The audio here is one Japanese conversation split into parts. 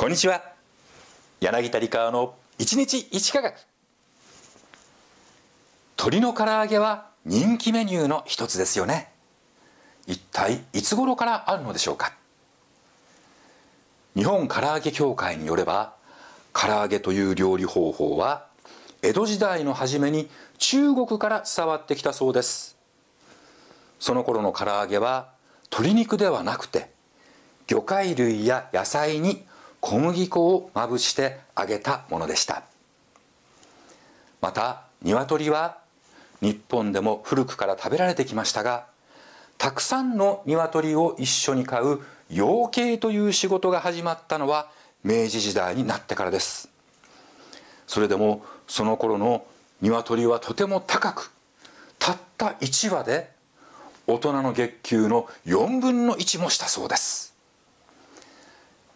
こんにちは。柳田理香の一日一科学。鶏の唐揚げは人気メニューの一つですよね。一体いつ頃からあるのでしょうか。日本唐揚げ協会によれば唐揚げという料理方法は江戸時代の初めに中国から伝わってきたそうです。その頃の唐揚げは鶏肉ではなくて魚介類や野菜に小麦粉をまぶして揚げたものでした。また鶏は日本でも古くから食べられてきましたがたくさんの鶏を一緒に飼う養鶏という仕事が始まったのは明治時代になってからです。それでもその頃の鶏はとても高くたった1羽で大人の月給の4分の1もしたそうです。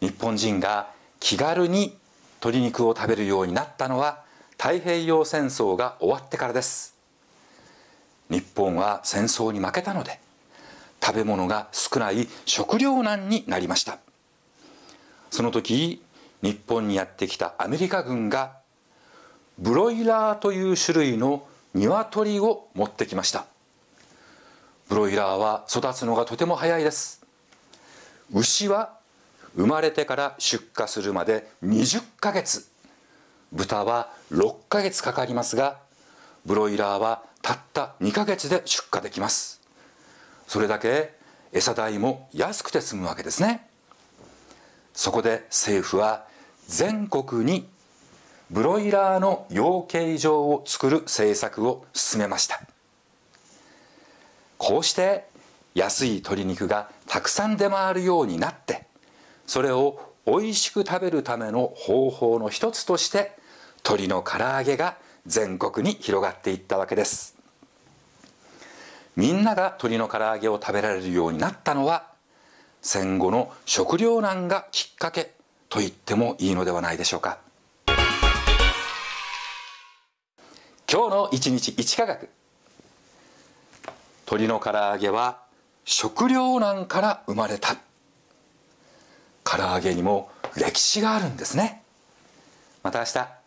日本人が気軽に鶏肉を食べるようになったのは太平洋戦争が終わってからです。日本は戦争に負けたので食べ物が少ない食糧難になりました。その時日本にやってきたアメリカ軍がブロイラーという種類の鶏を持ってきました。ブロイラーは育つのがとても早いです。牛は生まれてから出荷するまで20ヶ月。豚は6ヶ月かかりますがブロイラーはたった2ヶ月で出荷できます。それだけ餌代も安くて済むわけですね。そこで政府は全国にブロイラーの養鶏場を作る政策を進めました。こうして安い鶏肉がたくさん出回るようになってそれを美味しく食べるための方法の一つとして鶏の唐揚げが全国に広がっていったわけです。みんなが鶏の唐揚げを食べられるようになったのは戦後の食糧難がきっかけと言ってもいいのではないでしょうか。今日の一日一科学。鶏の唐揚げは食糧難から生まれた。唐揚げにも歴史があるんですね。また明日。